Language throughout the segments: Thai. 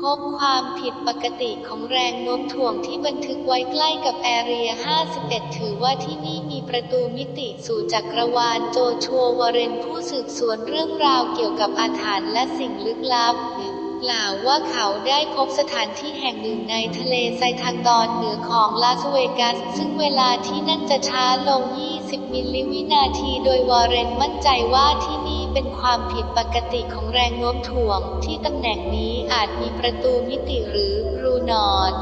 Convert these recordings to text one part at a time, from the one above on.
พบความผิดปกติของแรงโน้มถ่วงที่บันทึกไว้ใกล้กับ Area 51 ถือว่าที่นี่มีประตูมิติสู่จักรวาลโจชัววอร์เรนผู้สืบสวนเรื่องราวเกี่ยวกับอาถรรพ์และสิ่งลึกลับ กล่าวว่าเขาได้พบสถานที่แห่งหนึ่งในทะเลทรายทางตอนเหนือของลาสเวกัส ซึ่งเวลาที่นั่นจะช้าลง 20 มิลลิวินาที โดยวอร์เรนมั่นใจว่าที่นี่เป็นความผิดปกติของแรงโน้มถ่วง ที่ตำแหน่งนี้อาจมีประตูมิติหรือรูนอน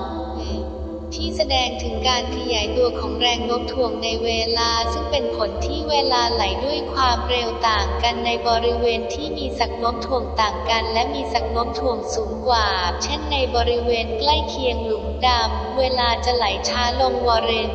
ที่แสดงถึงการขยายตัวของแรงโน้มถ่วงในเวลา ซึ่งเป็นผลที่เวลาไหลด้วยความเร็วต่างกันในบริเวณที่มีสักโน้มถ่วงต่างกัน และมีสักโน้มถ่วงสูงกว่า เช่นในบริเวณใกล้เคียงหลุมดำเวลาจะไหลช้าลงวอร์เรน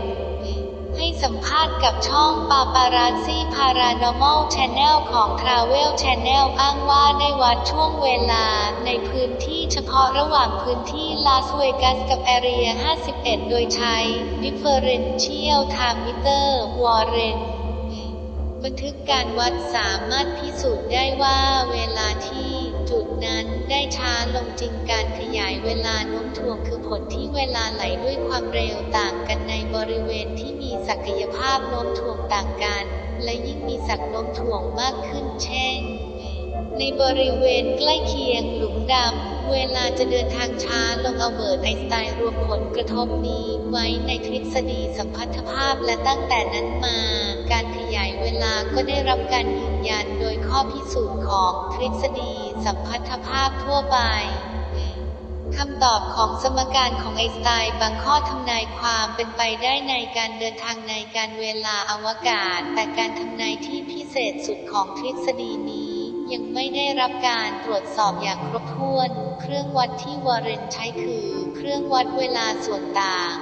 ให้สัมภาษณ์กับช่องปาปาราซี่พารานอมอลชแนลของ Travel Channel อ้างว่าได้วัดช่วงเวลาในพื้นที่เฉพาะระหว่างพื้นที่ลาสเวกัสกับแอเรีย 51 โดยใช้ Differential Time Meter Warren บันทึกการวัดสามารถพิสูจน์ได้ว่าเวลาที่ จุดนั้นได้ช้าลงจริงการขยายเวลาโน้มถ่วงคือผลที่เวลาไหลด้วยความเร็วต่างกันในบริเวณที่มีศักยภาพโน้มถ่วงต่างกัน และยิ่งมีศักโน้มถ่วงมากขึ้นเช่น ในบริเวณใกล้เคียงหลุมดำ เวลาจะเดินทางช้าลงเอาเบิร์ตไอน์สไตน์รวมผลกระทบนี้ ไว้ในทฤษฎีสัมพัทธภาพและตั้งแต่นั้นมา การขยายเวลาก็ได้รับการยืนยันโดยข้อพิสูจน์ของทฤษฎีสัมพัทธภาพทั่วไปคำตอบของสมการของไอน์สไตน์บางข้อทำนายความเป็นไปได้ในการเดินทางในการเวลาอวกาศ แต่การทำนายที่พิเศษสุดของทฤษฎีนี้ ยังไม่ได้รับการตรวจสอบอย่างครบถ้วน เครื่องวัดที่วอร์เรนใช้คือ เครื่องวัดเวลาส่วนต่าง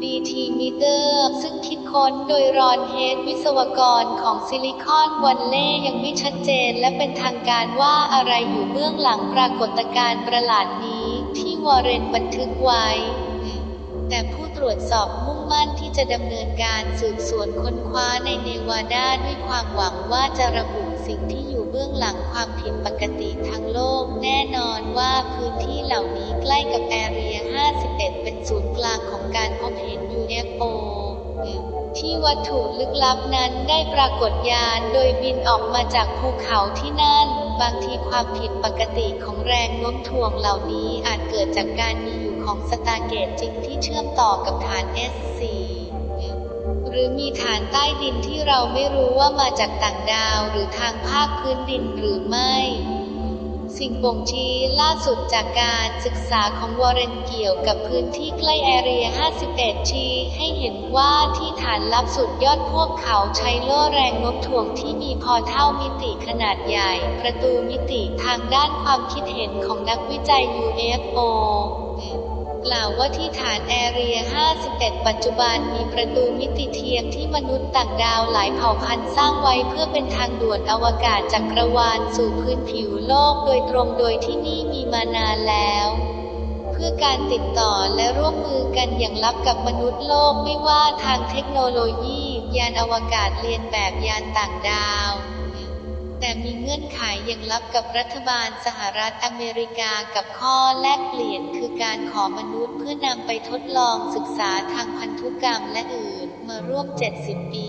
DT Meter ซึ่งคิดค้นโดยรอนเฮดวิศวกรของซิลิคอนวัลเลย์ยังไม่ชัดเจนและเป็นทางการว่าอะไรอยู่เบื้องหลังปรากฏการณ์ประหลาดนี้ที่วอร์เรนบันทึกไว้ แต่ผู้ตรวจสอบมุ่งมั่นที่จะดำเนินการสืบสวนค้นคว้าในเนวาดาด้วยความหวังว่าจะระบุ สิ่งที่อยู่เบื้องหลังความผิดปกติทางโลก แน่นอนว่าพื้นที่เหล่านี้ใกล้กับ Area 51 เป็นศูนย์กลางของการพบเห็น UFO ที่วัตถุลึกลับนั้นได้ปรากฏยานโดยบินออกมาจากภูเขาที่นั่น บางทีความผิดปกติของแรงโน้มถ่วงเหล่านี้อาจเกิดจากการมีอยู่ของ stargate จริงที่เชื่อมต่อกับฐาน S4 หรือมีฐานใต้ดินที่เราไม่รู้ว่ามาจากต่างดาวหรือทางภาคพื้นดินหรือไม่ สิ่งบ่งชี้ล่าสุดจากการศึกษาของวอร์เรนเกี่ยวกับพื้นที่ใกล้แอเรีย 51 ชี้ให้เห็นว่าที่ฐานลับสุดยอดพวกเขาใช้โล่แรงโน้มถ่วงที่มี portal มิติขนาดใหญ่ ประตูมิติทางด้านความคิดเห็นของนักวิจัย UFO กล่าวว่าที่ฐานแอเรีย 51 ปัจจุบันมีประตูมิติเทียมที่มนุษย์ต่างดาวหลายเผ่าพันธุ์สร้างไว้เพื่อเป็นทางด่วนอวกาศจักรวาลสู่พื้นผิวโลกโดยตรงโดยที่นี่มีมานานแล้ว เพื่อการติดต่อและร่วมมือกันอย่างลับกับมนุษย์โลกไม่ว่าทางเทคโนโลยี ยานอวกาศเรียนแบบยานต่างดาว แต่มีเงื่อนไขอย่างลับกับรัฐบาลสหรัฐอเมริกากับข้อแลกเปลี่ยนคือการขอมนุษย์เพื่อนำไปทดลองศึกษาทางพันธุกรรมและอื่นมาร่วม 70 ปี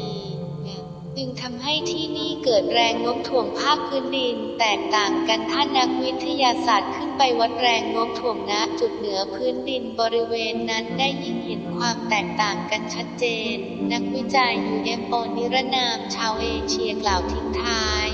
จึงทำให้ที่นี่เกิดแรงโน้มถ่วงภาคพื้นดิน แตกต่างกันถ้านักวิทยาศาสตร์ขึ้นไปวัดแรงโน้มถ่วงณจุดเหนือพื้นดินบริเวณนั้นได้ยิ่งเห็นความแตกต่างกันชัดเจน นักวิจัย UFO นิรนามชาวเอเชียกล่าวทิ้งท้าย